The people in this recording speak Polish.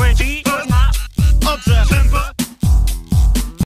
20 Dobrze,